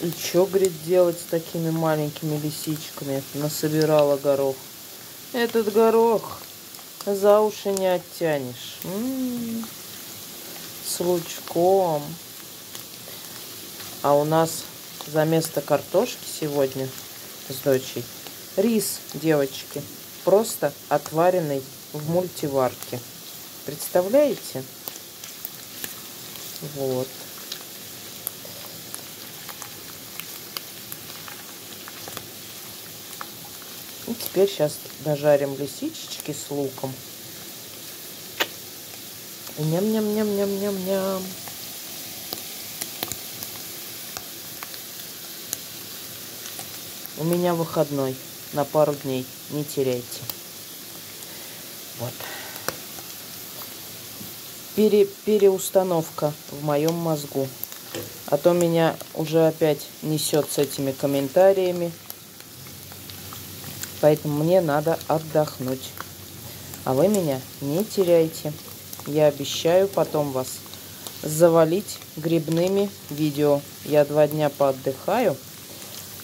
И что, говорит, делать с такими маленькими лисичками? Насобирала горох. Этот горох за уши не оттянешь. М -м -м. С лучком. А у нас за место картошки сегодня с дочей рис, девочки. Просто отваренный в мультиварке. Представляете? Вот. Теперь сейчас дожарим лисичечки с луком. Ням-ням-ням-ням-ням-ням. У меня выходной на пару дней. Не теряйте. Вот. Пере, переустановка в моем мозгу. А то меня уже опять несет с этими комментариями. Поэтому мне надо отдохнуть. А вы меня не теряйте. Я обещаю потом вас завалить грибными видео. Я два дня поотдыхаю,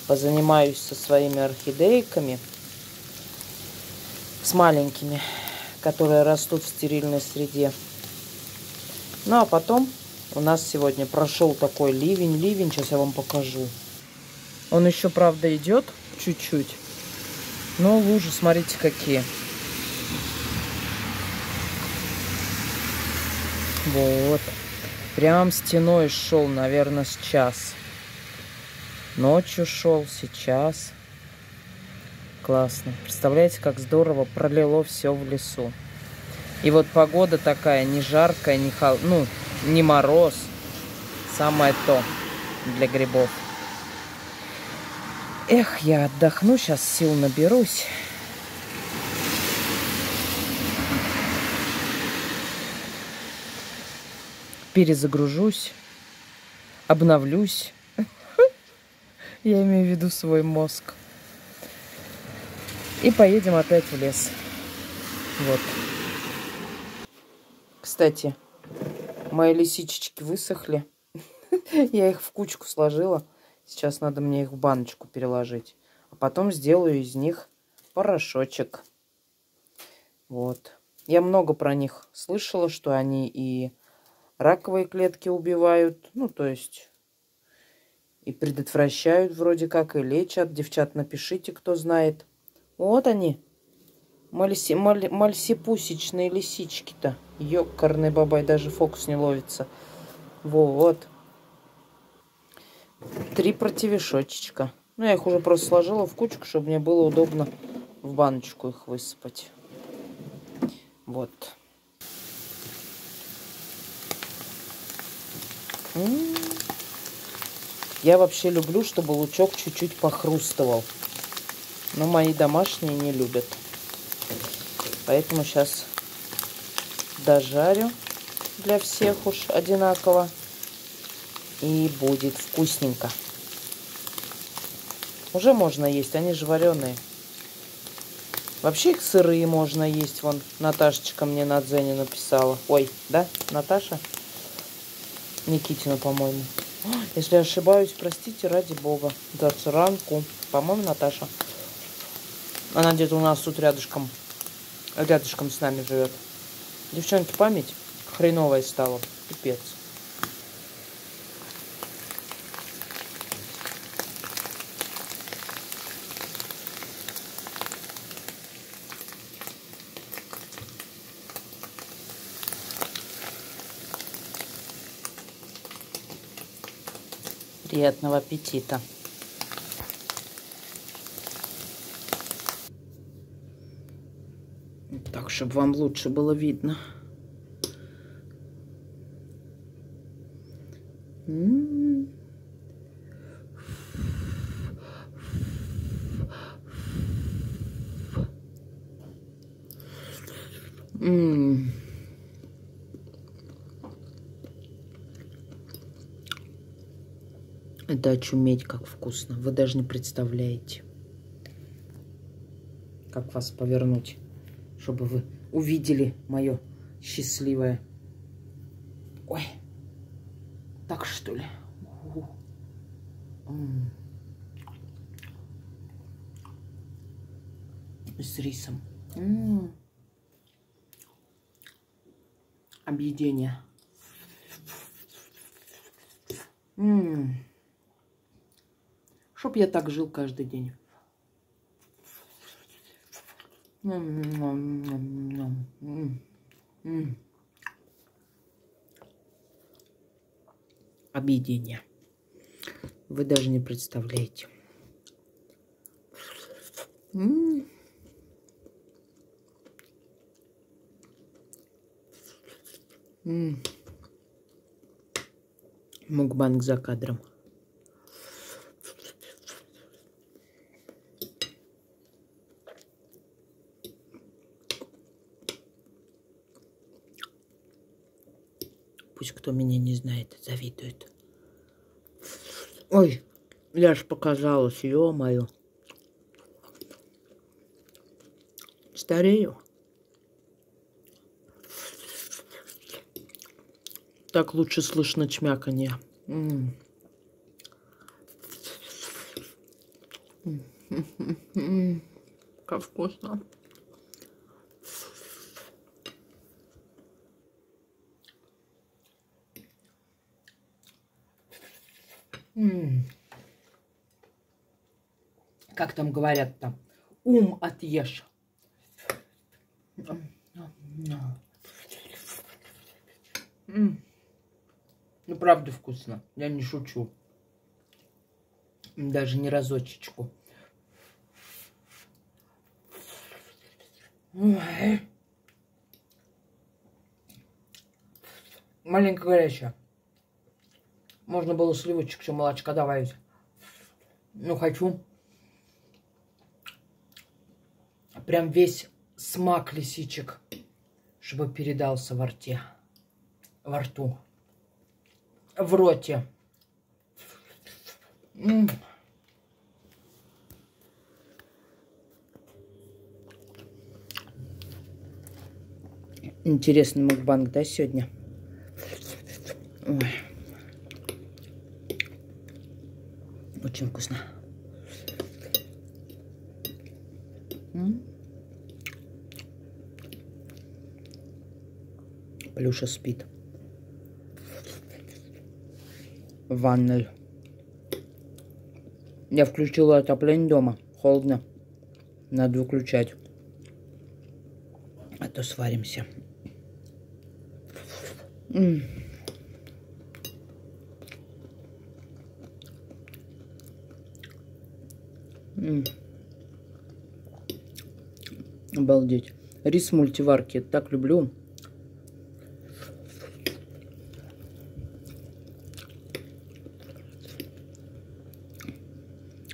позанимаюсь со своими орхидейками, с маленькими, которые растут в стерильной среде. Ну а потом у нас сегодня прошел такой ливень, ливень, сейчас я вам покажу. Он еще, правда, идет чуть-чуть. Но лужи, смотрите, какие. Вот. Прям стеной шел, наверное, с час. Ночью шел, сейчас. Классно. Представляете, как здорово пролило все в лесу. И вот погода такая, не жаркая, не хол... ну, не мороз. Самое то для грибов. Эх, я отдохну, сейчас сил наберусь. Перезагружусь, обновлюсь. Я имею в виду свой мозг. И поедем опять в лес. Вот. Кстати, мои лисичечки высохли. Я их в кучку сложила. Сейчас надо мне их в баночку переложить. А потом сделаю из них порошочек. Вот. Я много про них слышала, что они и раковые клетки убивают. Ну, то есть и предотвращают вроде как, и лечат. Девчат, напишите, кто знает. Вот они. Мальси, маль, мальсипусечные лисички-то. Ёкарный бабай, даже фокус не ловится. Вот. Три противишочечка. Ну, я их уже просто сложила в кучку, чтобы мне было удобно в баночку их высыпать. Вот. Я вообще люблю, чтобы лучок чуть-чуть похрустывал. Но мои домашние не любят. Поэтому сейчас дожарю для всех уж одинаково и будет вкусненько. Уже можно есть, они же вареные. Вообще их сырые можно есть. Вон Наташечка мне на Дзене написала. Ой, да, Наташа? Никитина, по-моему. Если ошибаюсь, простите, ради бога. Да, цыранку. По-моему, Наташа. Она где-то у нас тут рядышком, рядышком с нами живет. Девчонки, память хреновая стала. Пипец. Приятного аппетита. Так, чтобы вам лучше было видно. М -м -м. Это очуметь, как вкусно. Вы даже не представляете, как вас повернуть, чтобы вы увидели мое счастливое. Ой, так что ли? С рисом. Объедение. Чтоб я так жил каждый день. Объедение. Вы даже не представляете. Мукбанг за кадром. Пусть кто меня не знает, завидует. Ой, я ж показалось, ё-моё. Старею. Так лучше слышно чмяканье. М -м как вкусно. Как там говорят-то? Ум отъешь. Ну, правда вкусно. Я не шучу. Даже не разочечку. Маленько горячая. Можно было сливочек еще молочка добавить. Ну, хочу. Прям весь смак лисичек, чтобы передался во рте. Во рту. В роте. Интересный мукбанг, да, сегодня? Ой. Очень вкусно. Плюша спит. В. Я включила отопление дома. Холодно. Надо выключать. А то сваримся. -м. Обалдеть. Рис мультиварки. Так люблю.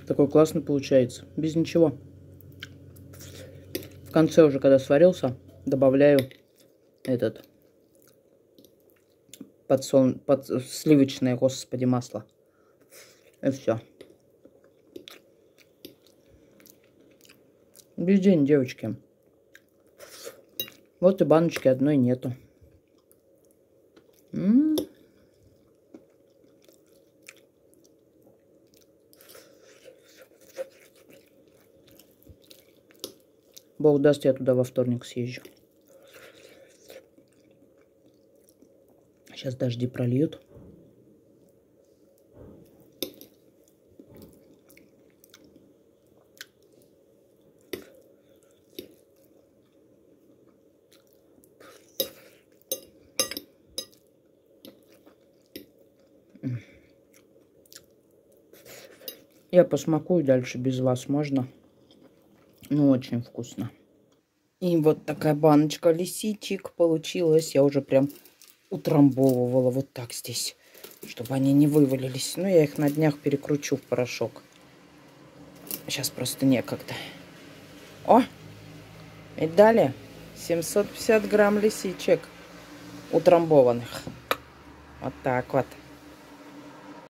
Такой классный получается. Без ничего. В конце уже, когда сварился, добавляю этот подсол... под... сливочное, господи, масло. И все. Без день, девочки. Вот и баночки одной нету. М -м -м. Бог даст, я туда во вторник съезжу. Сейчас дожди прольют. Я посмакую дальше без вас, можно? Ну, очень вкусно. И вот такая баночка лисичек получилась. Я уже прям утрамбовывала вот так здесь, чтобы они не вывалились. Ну, я их на днях перекручу в порошок. Сейчас просто некогда. О! И далее 750 грамм лисичек утрамбованных. Вот так вот.